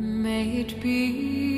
May it be